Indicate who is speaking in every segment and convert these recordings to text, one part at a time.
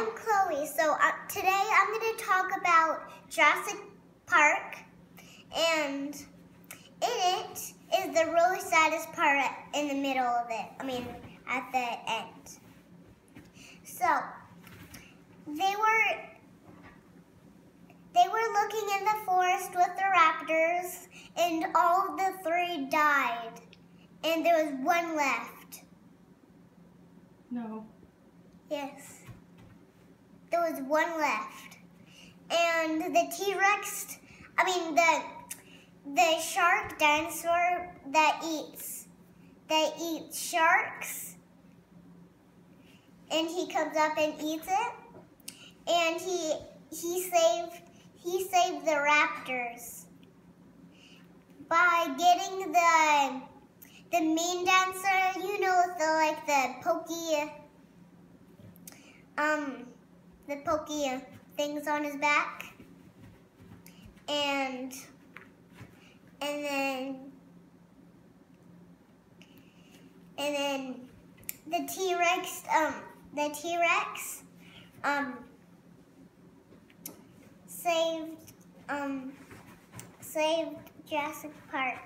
Speaker 1: I'm Chloe. So uh, today I'm going to talk about Jurassic Park, and in it is the really saddest part in the middle of it. I mean, at the end. So they were they were looking in the forest with the raptors, and all of the three died, and there was one left.
Speaker 2: No.
Speaker 1: Yes. There was one left. And the T-Rex, I mean the the shark dinosaur that eats that eats sharks and he comes up and eats it and he he saved he saved the raptors by getting the the main dancer, you know, the like the pokey um, the pokey things on his back. And, and then, and then the T-Rex, um, the T-Rex, um, saved, um, saved Jurassic Park.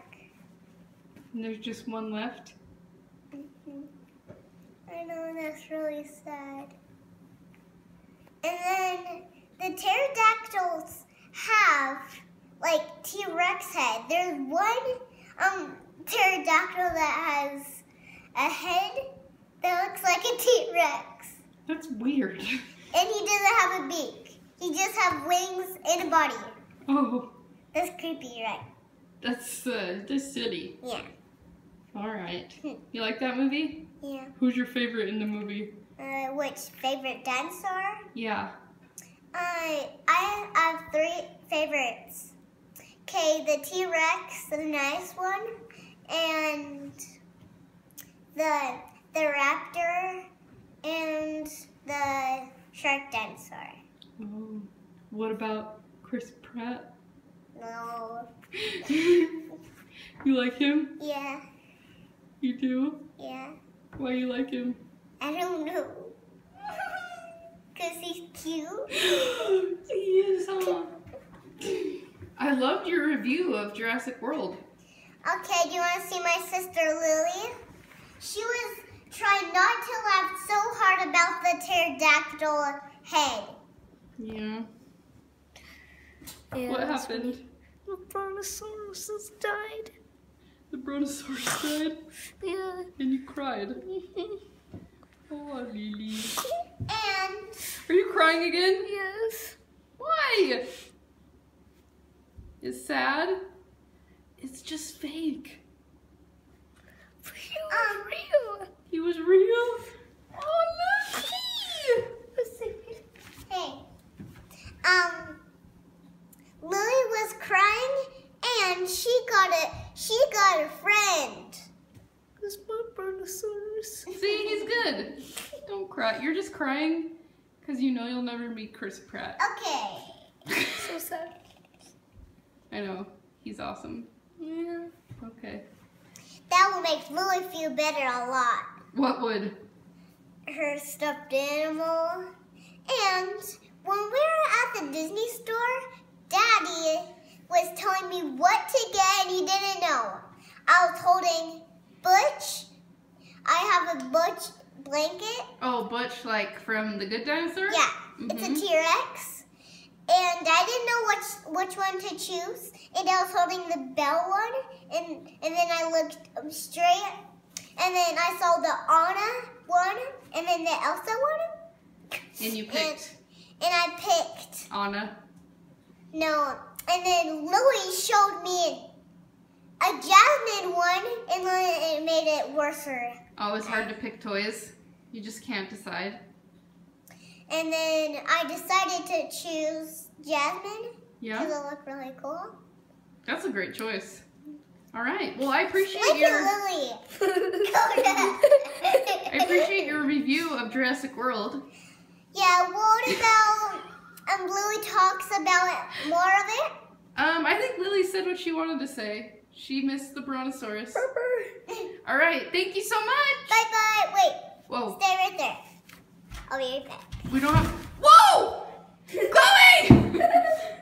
Speaker 2: And there's just one left?
Speaker 1: Mm -hmm. I know, that's really sad. And then the pterodactyls have like T-Rex head. There's one um, pterodactyl that has a head that looks like a T-Rex.
Speaker 2: That's weird.
Speaker 1: And he doesn't have a beak. He just has wings and a body.
Speaker 2: Oh.
Speaker 1: That's creepy, right?
Speaker 2: That's uh, that's silly.
Speaker 1: Yeah.
Speaker 2: All right. You like that movie?
Speaker 1: Yeah.
Speaker 2: Who's your favorite in the movie?
Speaker 1: Uh, which favorite dinosaur?
Speaker 2: Yeah.
Speaker 1: I I have three favorites. Okay, the T-Rex, the nice one, and the the raptor, and the shark dinosaur.
Speaker 2: Oh. What about Chris Pratt?
Speaker 1: No.
Speaker 2: you like him?
Speaker 1: Yeah.
Speaker 2: You do?
Speaker 1: Yeah.
Speaker 2: Why you like him?
Speaker 1: I don't know. Because he's cute.
Speaker 2: he is, huh? I loved your review of Jurassic World.
Speaker 1: Okay, do you want to see my sister Lily? She was trying not to laugh so hard about the pterodactyl head.
Speaker 2: Yeah.
Speaker 3: yeah
Speaker 2: what happened?
Speaker 3: The brontosaurus has died.
Speaker 2: The brontosaurus died?
Speaker 3: yeah.
Speaker 2: And you cried? Oh, Lily.
Speaker 1: And...
Speaker 2: Are you crying again?
Speaker 3: Yes.
Speaker 2: Why? It's sad? It's just fake.
Speaker 3: He was um, real.
Speaker 2: He was real? Oh, Lily!
Speaker 1: Hey. Um, Lily was crying and she got a, she got a friend.
Speaker 3: It's brontosaurus.
Speaker 2: See, he's good. Don't cry. You're just crying because you know you'll never meet Chris Pratt.
Speaker 1: Okay.
Speaker 3: so sad.
Speaker 2: I know. He's awesome.
Speaker 3: Yeah.
Speaker 2: Okay.
Speaker 1: That will make Lily feel better a lot.
Speaker 2: What would?
Speaker 1: Her stuffed animal. And when we were at the Disney store, Daddy was telling me what to get and he didn't know. I was holding Butch. I have a Butch blanket.
Speaker 2: Oh, Butch, like from The Good Dinosaur?
Speaker 1: Yeah, mm -hmm. it's a
Speaker 2: Mm-hmm.
Speaker 1: T-Rex. And I didn't know which which one to choose. And I was holding the Belle one. And, and then I looked straight. And then I saw the Anna one. And then the Elsa one.
Speaker 2: And you picked?
Speaker 1: And, and I picked.
Speaker 2: Anna?
Speaker 1: No. And then Louie showed me a Jasmine one, and then it made it worse.
Speaker 2: Oh, it's hard to pick toys. You just can't decide.
Speaker 1: And then I decided to choose Jasmine.
Speaker 2: Yeah.
Speaker 1: Because it looked really cool.
Speaker 2: That's a great choice. All right. Well, I appreciate
Speaker 1: Look
Speaker 2: your.
Speaker 1: Lily.
Speaker 2: I appreciate your review of Jurassic World.
Speaker 1: Yeah. What about um Lily talks about more of it?
Speaker 2: Um, I think Lily said what she wanted to say. She missed the brontosaurus. All right, thank you so much.
Speaker 1: Bye bye. Wait.
Speaker 2: Whoa.
Speaker 1: Stay right there. I'll be right back.
Speaker 2: We don't have. Whoa! Chloe!